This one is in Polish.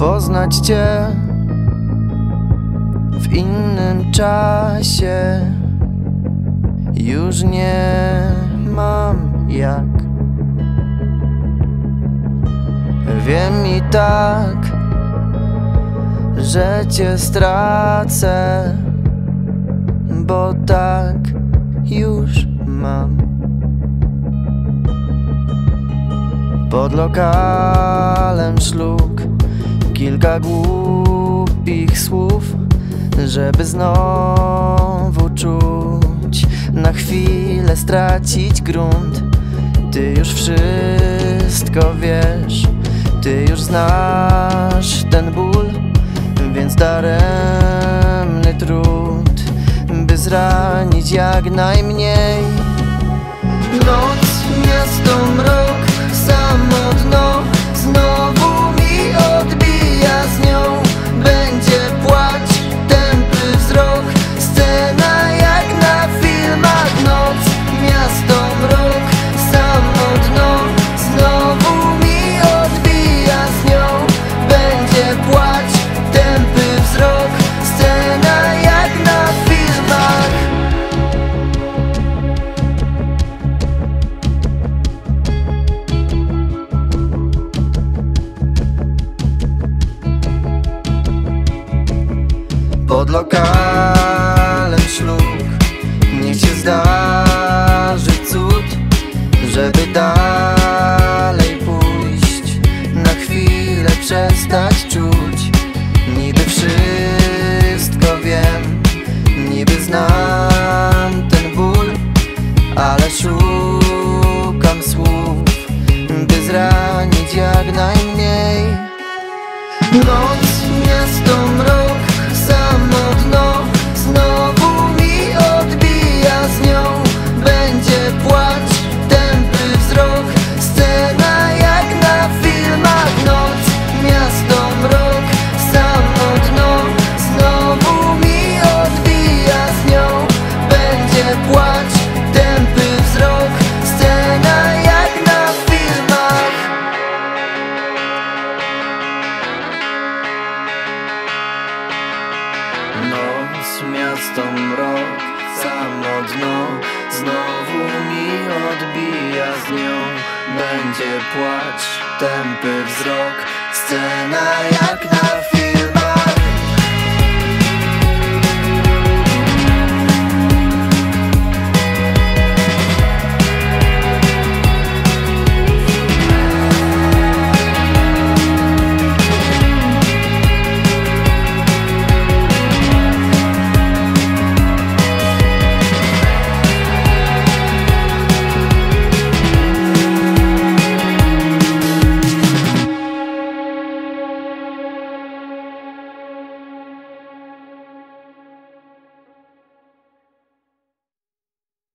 poznać Cię w innym czasie. Już nie mam jak. Wiem i tak, że Cię stracę, bo tak już mam. Pod lokalem szlug kilka głupich słów, żeby znowu czuć, na chwilę stracić grunt. Ty już wszystko wiesz, ty już znasz ten ból, więc daremny trud, by zranić jak najmniej. Noc, Pod lokalem ślub. Niech się zdarzy cud Żeby dalej pójść Na chwilę przestać czuć. Niby wszystko wiem Niby znam ten ból Ale szukam słów By zranić jak najmniej. Noc, Znowu mi odbija z nią. Będzie płacz, tępy wzrok. Scena jak na